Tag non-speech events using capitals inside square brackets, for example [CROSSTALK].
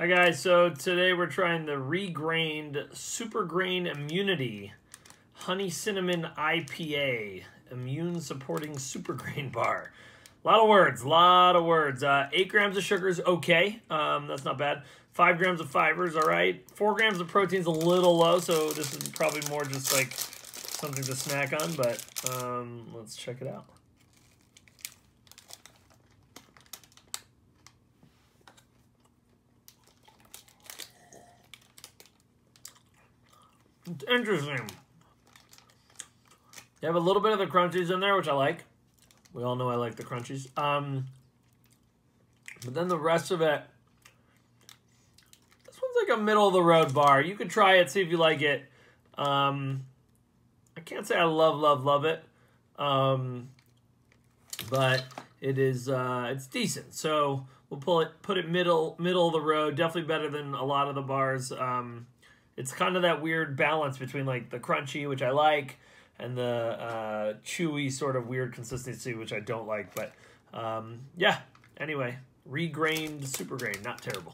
Hi guys, so today we're trying the regrained Super Grain Immunity Honey Cinnamon IPA Immune Supporting Super Grain [LAUGHS] Bar. A lot of words, a lot of words. Uh, eight grams of sugar is okay. Um, that's not bad. Five grams of fiber is all right. Four grams of protein is a little low, so this is probably more just like something to snack on, but um, let's check it out. It's interesting. You have a little bit of the crunchies in there, which I like. We all know I like the crunchies. Um, but then the rest of it, this one's like a middle of the road bar. You could try it, see if you like it. Um, I can't say I love, love, love it. Um, but it is, uh, it's decent. So we'll pull it, put it middle, middle of the road. Definitely better than a lot of the bars. Um, it's kind of that weird balance between like the crunchy, which I like, and the uh, chewy sort of weird consistency, which I don't like. But um, yeah, anyway, regrained super grain, not terrible.